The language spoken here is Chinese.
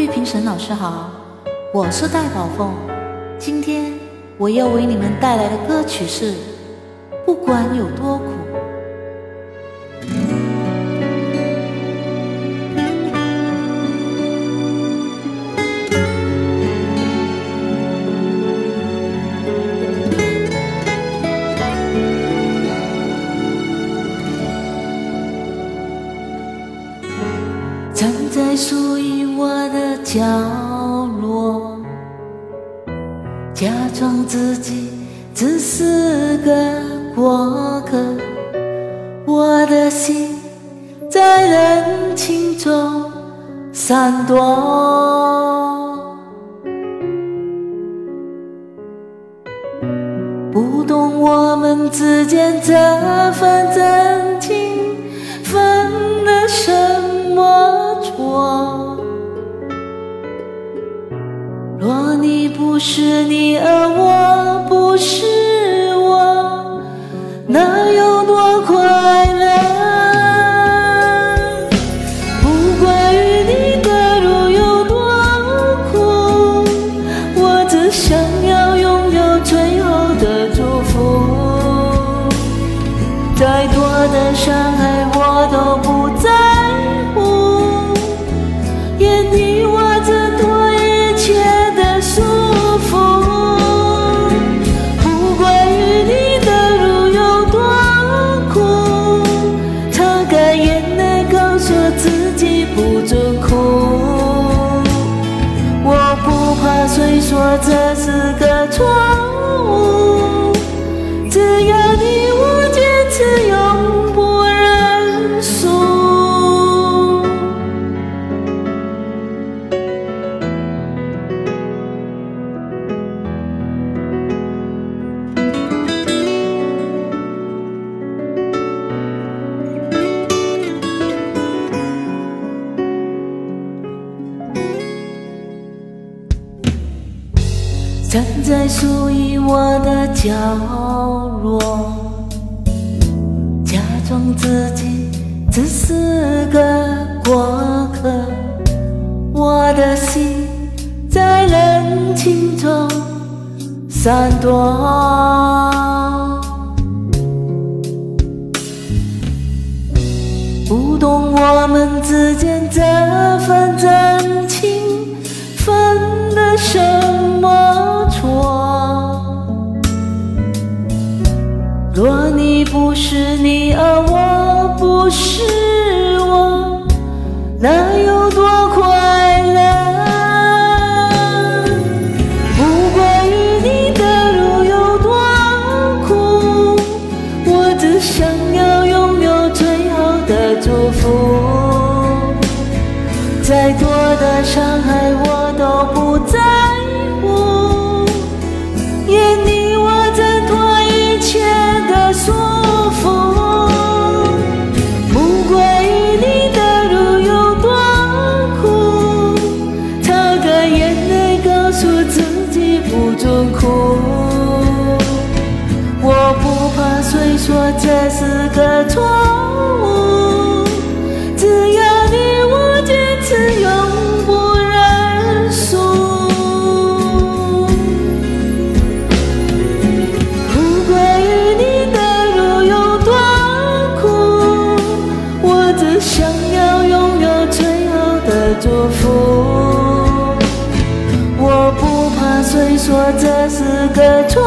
位评审老师好，我是戴宝凤，今天我要为你们带来的歌曲是《不管有多苦》。站在树荫我的角落，假装自己只是个过客。我的心在人群中闪躲，不懂我们之间这份真是你，而我不是我，那有多快乐？不管与你的路有多苦，我只想要拥有最后的祝福。再多的伤害我都不不怕谁说这是个错误，只要你我坚持，站在属于我的角落，假装自己只是个过客。我的心在人群中闪躲，不懂我们之间这份真情分得手不是你，而我不是我，那有多快乐？不管与你的路有多苦，我只想要拥有最后的祝福。再多的伤害说这是个错误，只要你我坚持，永不认输。不管与你的路有多苦，我只想要拥有最后的祝福。我不怕谁说这是个错